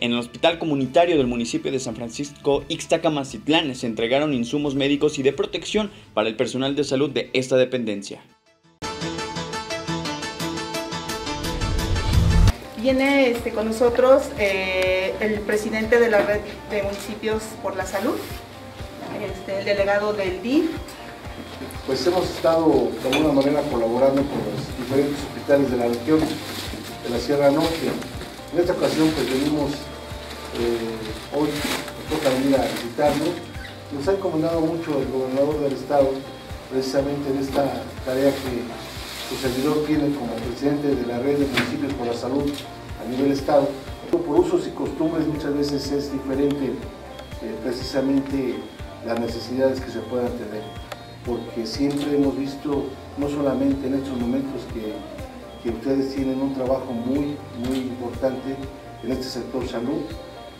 En el hospital comunitario del municipio de San Francisco Ixtacamacitlán se entregaron insumos médicos y de protección para el personal de salud de esta dependencia. Viene este, con nosotros eh, el presidente de la red de municipios por la salud, este, el delegado del DIF. Pues hemos estado de alguna manera colaborando con los diferentes hospitales de la región, de la Sierra Norte. En esta ocasión pues venimos, eh, hoy nos toca a visitarnos. Nos ha encomendado mucho el gobernador del estado, precisamente en esta tarea que su servidor tiene como presidente de la red de municipios por la salud a nivel estado. Por usos y costumbres muchas veces es diferente eh, precisamente las necesidades que se puedan tener, porque siempre hemos visto, no solamente en estos momentos, que, que ustedes tienen un trabajo muy, muy importante en este sector salud.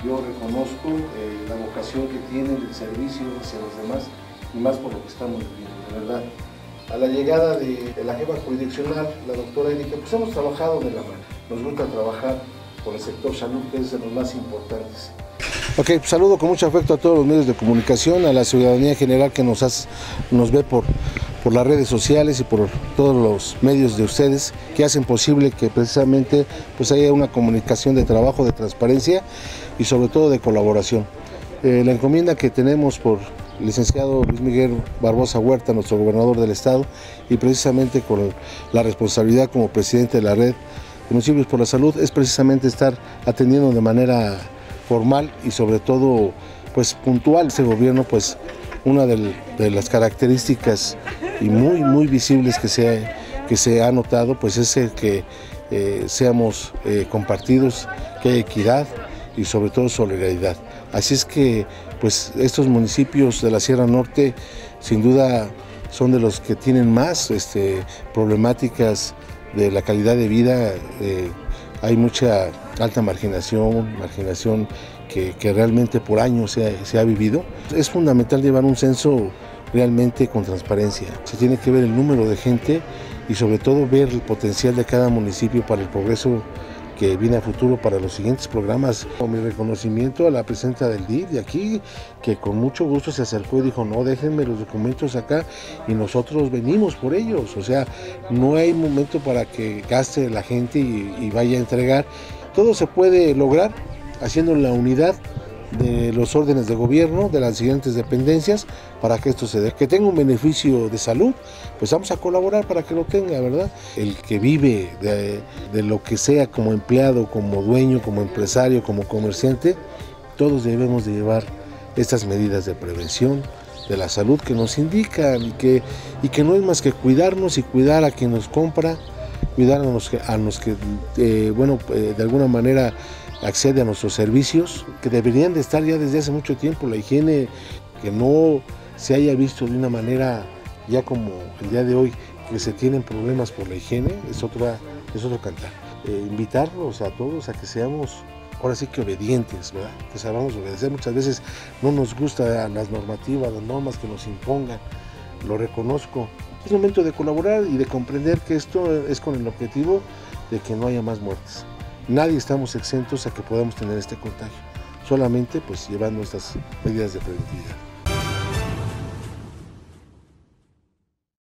Yo reconozco eh, la vocación que tienen, el servicio hacia los demás, y más por lo que estamos viviendo, de verdad a la llegada de, la jefa jurisdiccional, la doctora Erika, pues hemos trabajado de la mano. Nos gusta trabajar con el sector salud, que es de los más importantes. Ok, pues saludo con mucho afecto a todos los medios de comunicación, a la ciudadanía general que nos, nos ve por, por las redes sociales y por todos los medios de ustedes que hacen posible que precisamente pues haya una comunicación de trabajo, de transparencia y sobre todo de colaboración. Eh, la encomienda que tenemos por licenciado Luis Miguel Barbosa Huerta, nuestro gobernador del estado, y precisamente con la responsabilidad como presidente de la red de municipios por la salud, es precisamente estar atendiendo de manera formal y sobre todo pues puntual ese gobierno, pues una de, las características y muy muy visibles que se, que se ha notado, pues es el que eh, seamos eh, compartidos, que haya equidad y sobre todo solidaridad. Así es que pues estos municipios de la Sierra Norte sin duda son de los que tienen más este, problemáticas de la calidad de vida. Eh, hay mucha alta marginación, marginación que, realmente por años se se ha, vivido. Es fundamental llevar un censo realmente con transparencia. Se tiene que ver el número de gente y sobre todo ver el potencial de cada municipio para el progreso que viene a futuro para los siguientes programas. Con mi reconocimiento a la presidenta del DIF de aquí, que con mucho gusto se acercó y dijo, no, déjenme los documentos acá y nosotros venimos por ellos. O sea, no hay momento para que gaste la gente y, y vaya a entregar. Todo se puede lograr haciendo la unidad de los órdenes de gobierno de las siguientes dependencias para que esto se dé. Que tenga un beneficio de salud, pues vamos a colaborar para que lo tenga, ¿verdad? El que vive de, lo que sea como empleado, como dueño, como empresario, como comerciante, todos debemos de llevar estas medidas de prevención de la salud que nos indican y que, y que no es más que cuidarnos y cuidar a quien nos compra, cuidar a los que, a los que eh, bueno, eh, de alguna manera accede a nuestros servicios, que deberían de estar ya desde hace mucho tiempo. La higiene que no se haya visto de una manera ya como el día de hoy, que se tienen problemas por la higiene, es, otra, es otro cantar. Eh, invitarlos a todos a que seamos ahora sí que obedientes, ¿verdad? que sabamos obedecer. Muchas veces no nos gustan las normativas, las normas que nos impongan, lo reconozco. Es momento de colaborar y de comprender que esto es con el objetivo de que no haya más muertes nadie estamos exentos a que podamos tener este contagio, solamente pues llevando estas medidas de preventividad.